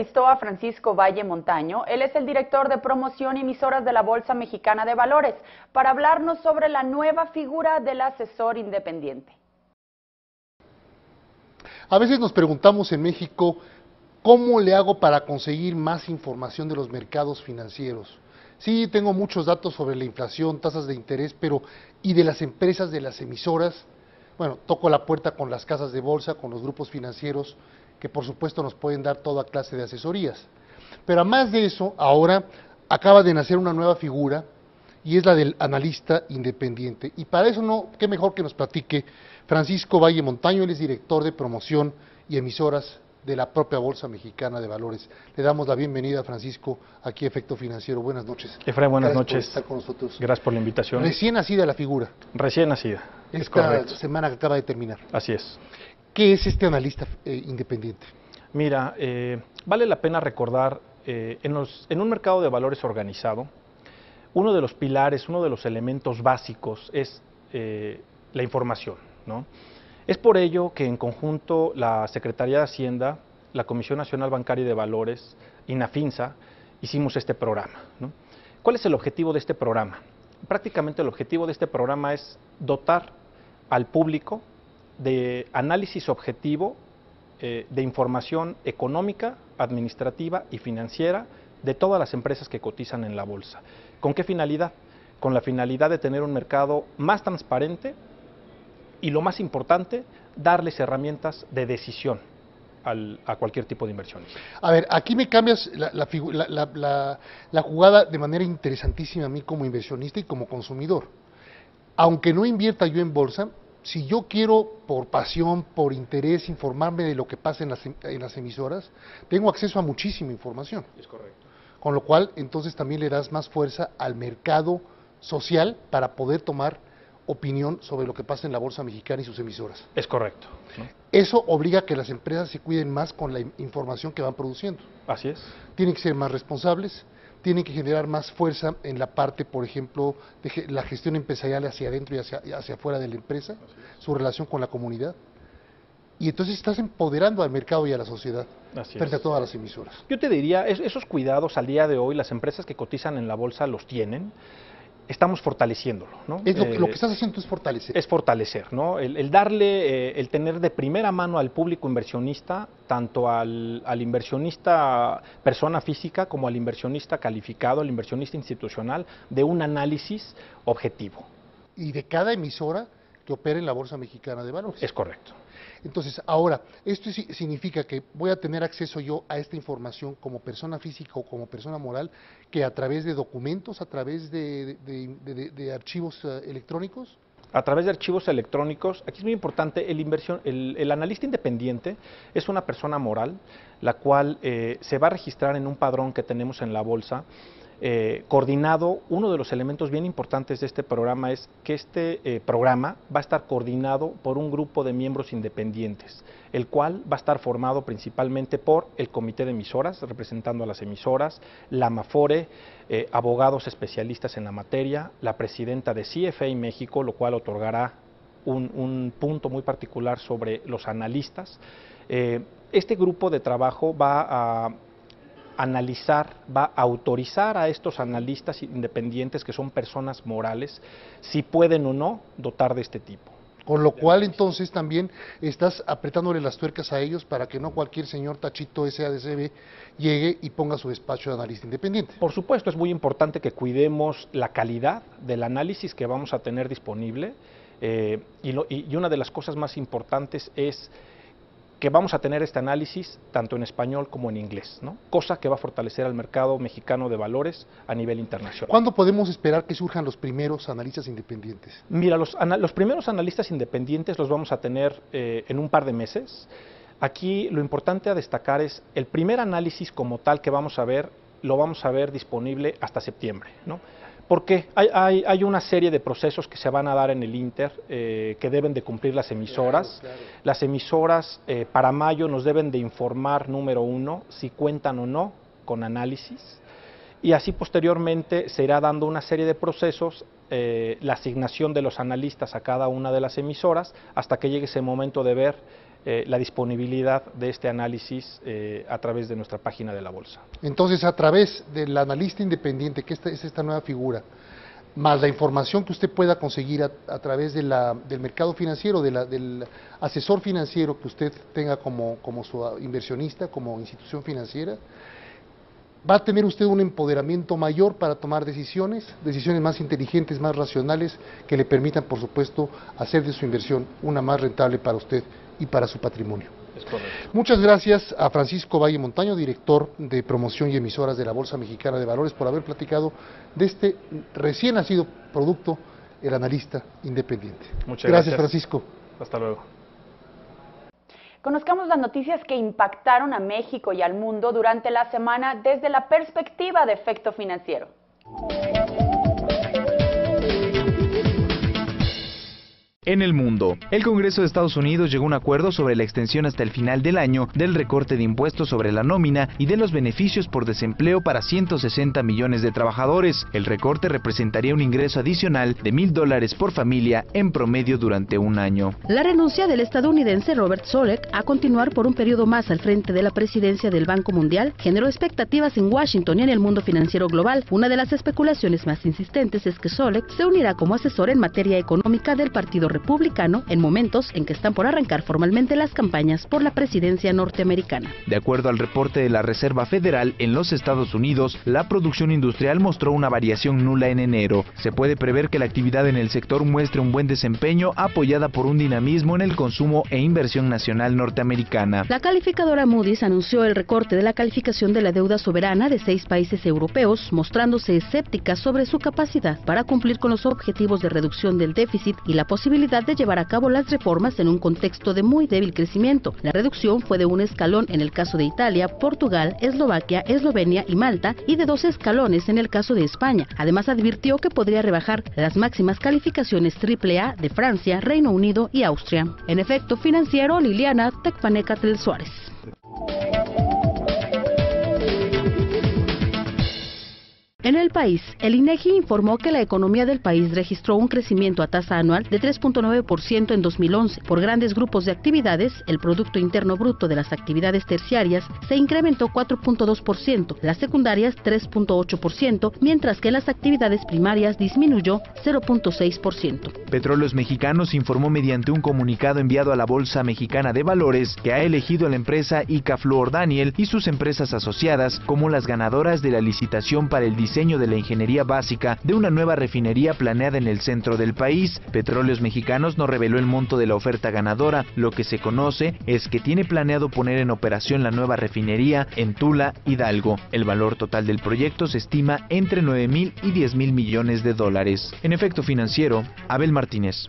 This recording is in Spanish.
entrevistó a Francisco Valle Montaño. Él es el director de promoción y emisoras de la Bolsa Mexicana de Valores, para hablarnos sobre la nueva figura del asesor independiente. A veces nos preguntamos en México, ¿cómo le hago para conseguir más información de los mercados financieros? Sí, tengo muchos datos sobre la inflación, tasas de interés, pero ¿y de las empresas, de las emisoras? Bueno, toco la puerta con las casas de bolsa, con los grupos financieros, que por supuesto nos pueden dar toda clase de asesorías. Pero además de eso, ahora acaba de nacer una nueva figura y es la del analista independiente. Y para eso no, qué mejor que nos platique Francisco Valle Montaño, él es director de promoción y emisoras de la propia Bolsa Mexicana de Valores. Le damos la bienvenida, Francisco, aquí Efecto Financiero. Buenas noches. Efraín, buenas Gracias por noches. estar con nosotros. Gracias por la invitación. Recién nacida la figura, Recién nacida. Es esta correcto. semana que acaba de terminar. Así es. ¿Qué es este analista eh, independiente? Mira, eh, vale la pena recordar, eh, en, los- en un mercado de valores organizado, uno de los pilares, uno de los elementos básicos es eh, la información. ¿no? Es por ello que en conjunto la Secretaría de Hacienda, la Comisión Nacional Bancaria de Valores, INAFINSA, hicimos este programa. ¿Cuál es el objetivo de este programa? Prácticamente el objetivo de este programa es dotar al público de análisis objetivo eh, de información económica, administrativa y financiera de todas las empresas que cotizan en la bolsa. ¿Con qué finalidad? Con la finalidad de tener un mercado más transparente y lo más importante, darles herramientas de decisión al- a cualquier tipo de inversión. A ver, aquí me cambias la, la figu- la- la- la- la jugada de manera interesantísima a mí como inversionista y como consumidor. Aunque no invierta yo en bolsa, si yo quiero por pasión, por interés, informarme de lo que pasa en las, em- en las emisoras, tengo acceso a muchísima información. Es correcto. Con lo cual, entonces también le das más fuerza al mercado social para poder tomar opinión sobre lo que pasa en la bolsa mexicana y sus emisoras. Es correcto. ¿no? Eso obliga a que las empresas se cuiden más con la in- información que van produciendo. Así es. Tienen que ser más responsables, tienen que generar más fuerza en la parte, por ejemplo, de la gestión empresarial hacia adentro y hacia, y hacia afuera de la empresa, su relación con la comunidad. Y entonces estás empoderando al mercado y a la sociedad Así frente es. a todas las emisoras. Yo te diría, es- esos cuidados al día de hoy, las empresas que cotizan en la bolsa los tienen, estamos fortaleciéndolo. ¿no? Es lo, que- lo que Eh, estás haciendo es fortalecer. es fortalecer, ¿no? El, el darle, eh, el tener de primera mano al público inversionista, tanto al, al inversionista persona física como al inversionista calificado, al inversionista institucional, de un análisis objetivo. y de cada emisora que opera en la Bolsa Mexicana de Valores. Es correcto. Entonces, ahora, esto significa que voy a tener acceso yo a esta información como persona física o como persona moral, que a través de documentos, a través de archivos eh, electrónicos. a través de archivos electrónicos. Aquí es muy importante, el, inversión, el, el analista independiente es una persona moral, la cual eh, se va a registrar en un padrón que tenemos en la bolsa. Eh, coordinado, uno de los elementos bien importantes de este programa es que este eh, programa va a estar coordinado por un grupo de miembros independientes, el cual va a estar formado principalmente por el comité de emisoras, representando a las emisoras, la AMAFORE, eh, abogados especialistas en la materia, la presidenta de CFA México, lo cual otorgará un, un punto muy particular sobre los analistas. Eh, este grupo de trabajo va a analizar, va a autorizar a estos analistas independientes, que son personas morales, si pueden o no dotar de este tipo. Con lo cual, entonces, también estás apretándole las tuercas a ellos para que no cualquier señor tachito SADCB llegue y ponga su despacho de analista independiente. Por supuesto, es muy importante que cuidemos la calidad del análisis que vamos a tener disponible eh, y, lo- y- y una de las cosas más importantes es que vamos a tener este análisis tanto en español como en inglés, ¿no? cosa que va a fortalecer al mercado mexicano de valores a nivel internacional. ¿Cuándo podemos esperar que surjan los primeros analistas independientes? Mira, los, primeros analistas independientes los vamos a tener eh, en un par de meses. Aquí lo importante a destacar es el primer análisis como tal que vamos a ver, lo vamos a ver disponible hasta septiembre. ¿no? Porque hay, hay- hay una serie de procesos que se van a dar en el Inter eh, que deben de cumplir las emisoras. Las emisoras eh, para mayo nos deben de informar, número uno, si cuentan o no con análisis y así posteriormente se irá dando una serie de procesos, eh, la asignación de los analistas a cada una de las emisoras, hasta que llegue ese momento de ver eh, la disponibilidad de este análisis eh, a través de nuestra página de la bolsa. Entonces, a través del analista independiente, que esta, es esta nueva figura, más la información que usted pueda conseguir a, través de la, del mercado financiero, de la, del asesor financiero que usted tenga como, como su inversionista, como institución financiera, va a tener usted un empoderamiento mayor para tomar decisiones, decisiones más inteligentes, más racionales, que le permitan, por supuesto, hacer de su inversión una más rentable para usted y para su patrimonio. Muchas gracias a Francisco Valle Montaño, director de promoción y emisoras de la Bolsa Mexicana de Valores, por haber platicado de este recién nacido producto, el analista independiente. Muchas gracias, Francisco. Hasta luego. Conozcamos las noticias que impactaron a México y al mundo durante la semana desde la perspectiva de efecto financiero. En el mundo, el Congreso de Estados Unidos llegó a un acuerdo sobre la extensión hasta el final del año del recorte de impuestos sobre la nómina y de los beneficios por desempleo para 160 millones de trabajadores. El recorte representaría un ingreso adicional de mil dólares por familia en promedio durante un año. La renuncia del estadounidense Robert Solek a continuar por un periodo más al frente de la presidencia del Banco Mundial generó expectativas en Washington y en el mundo financiero global. Una de las especulaciones más insistentes es que Solek se unirá como asesor en materia económica del Partido Republicano en momentos en que están por arrancar formalmente las campañas por la presidencia norteamericana. De acuerdo al reporte de la Reserva Federal en los Estados Unidos, la producción industrial mostró una variación nula en enero. Se puede prever que la actividad en el sector muestre un buen desempeño apoyada por un dinamismo en el consumo e inversión nacional norteamericana. La calificadora Moody's anunció el recorte de la calificación de la deuda soberana de seis países europeos, mostrándose escéptica sobre su capacidad para cumplir con los objetivos de reducción del déficit y la posibilidad de llevar a cabo las reformas en un contexto de muy débil crecimiento. La reducción fue de un escalón en el caso de Italia, Portugal, Eslovaquia, Eslovenia y Malta y de dos escalones en el caso de España. Además advirtió que podría rebajar las máximas calificaciones AAA de Francia, Reino Unido y Austria. En efecto financiero, Liliana Tecpaneca Tel Suárez. En el país, el INEGI informó que la economía del país registró un crecimiento a tasa anual de 3.9% en 2011. Por grandes grupos de actividades, el Producto Interno Bruto de las actividades terciarias se incrementó 4.2%, las secundarias 3.8%, mientras que las actividades primarias disminuyó 0.6%. Petróleos Mexicanos informó mediante un comunicado enviado a la Bolsa Mexicana de Valores que ha elegido a la empresa Ica Fluor Daniel y sus empresas asociadas como las ganadoras de la licitación para el diseño diseño de la ingeniería básica de una nueva refinería planeada en el centro del país. Petróleos Mexicanos no reveló el monto de la oferta ganadora. Lo que se conoce es que tiene planeado poner en operación la nueva refinería en Tula, Hidalgo. El valor total del proyecto se estima entre 9 mil y 10 mil millones de dólares. En efecto financiero, Abel Martínez.